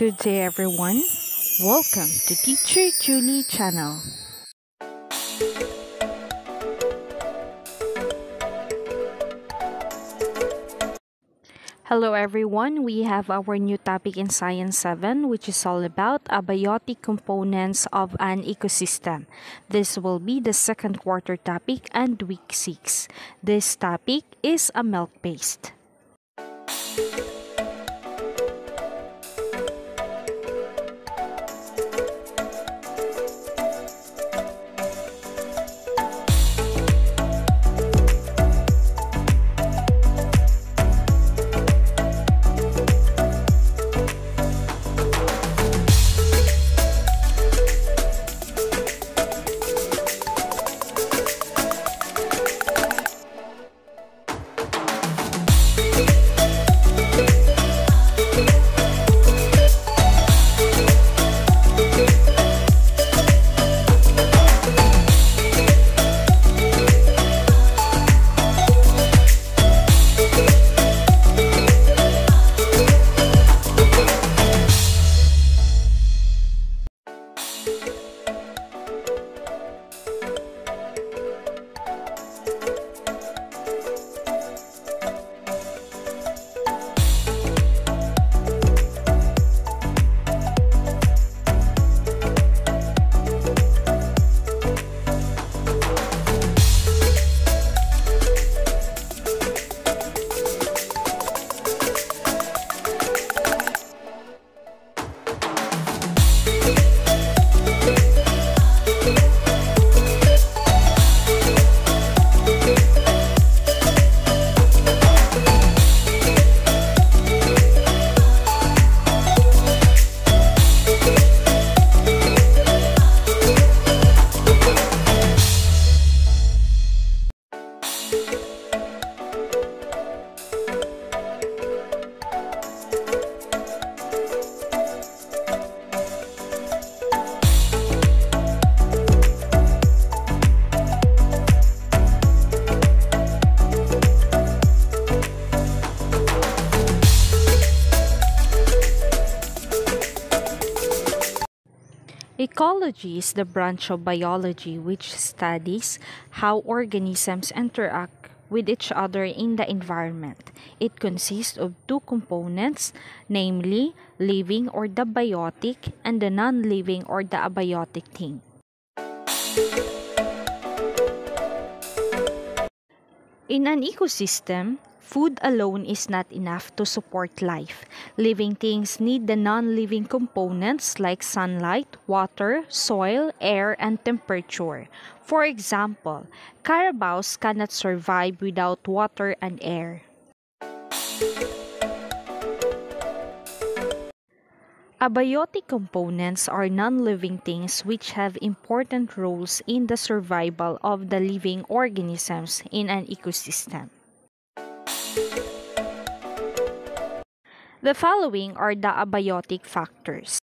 Good day everyone. Welcome to Teacher Julie channel. Hello everyone, we have our new topic in Science 7 which is all about abiotic components of an ecosystem. This will be the second quarter topic and week 6. This topic is a MELC-based. Ecology is the branch of biology which studies how organisms interact with each other in the environment. It consists of two components, namely living or the biotic and the non-living or the abiotic thing. In an ecosystem, Food alone is not enough to support life. Living things need the non-living components like sunlight, water, soil, air, and temperature. For example, carabaos cannot survive without water and air. Abiotic components are non-living things which have important roles in the survival of the living organisms in an ecosystem. The following are the abiotic factors.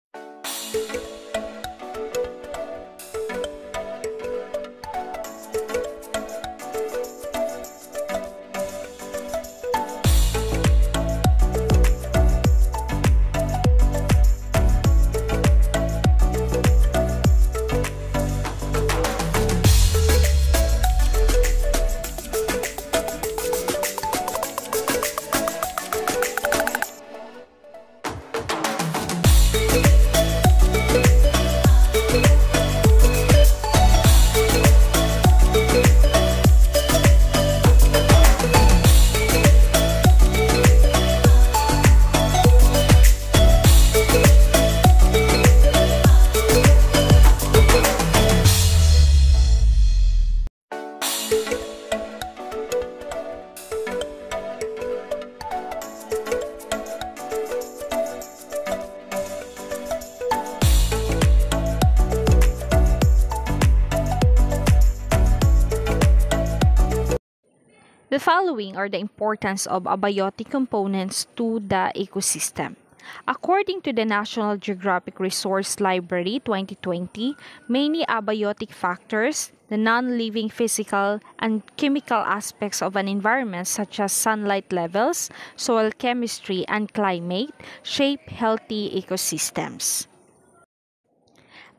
Following are the importance of abiotic components to the ecosystem. According to the National Geographic Resource Library 2020, many abiotic factors the non living physical and chemical aspects of an environment, such as sunlight levels, soil chemistry, and climate, shape healthy ecosystems.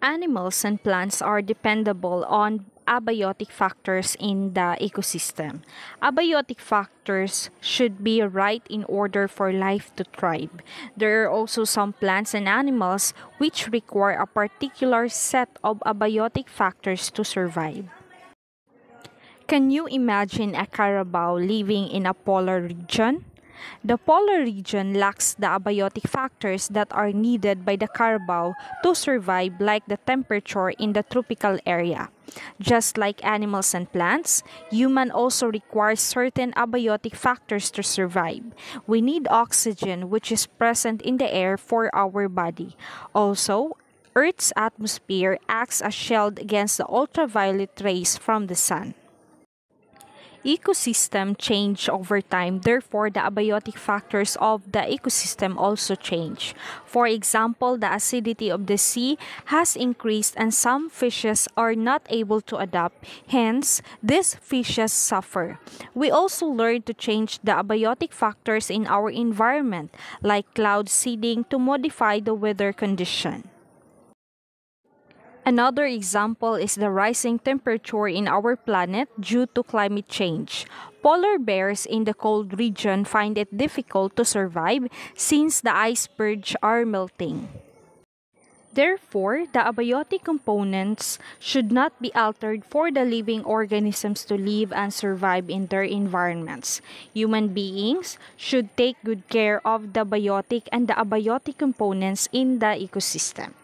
Animals and plants are dependable on abiotic factors in the ecosystem. Abiotic factors should be right in order for life to thrive. There are also some plants and animals which require a particular set of abiotic factors to survive. Can you imagine a carabao living in a polar region? The polar region lacks the abiotic factors that are needed by the carabao to survive like the temperature in the tropical area. Just like animals and plants, human also requires certain abiotic factors to survive. We need oxygen which is present in the air for our body. Also, Earth's atmosphere acts as a shield against the ultraviolet rays from the sun ecosystem change over time. Therefore, the abiotic factors of the ecosystem also change. For example, the acidity of the sea has increased and some fishes are not able to adapt. Hence, these fishes suffer. We also learn to change the abiotic factors in our environment, like cloud seeding to modify the weather condition. Another example is the rising temperature in our planet due to climate change. Polar bears in the cold region find it difficult to survive since the icebergs are melting. Therefore, the abiotic components should not be altered for the living organisms to live and survive in their environments. Human beings should take good care of the biotic and the abiotic components in the ecosystem.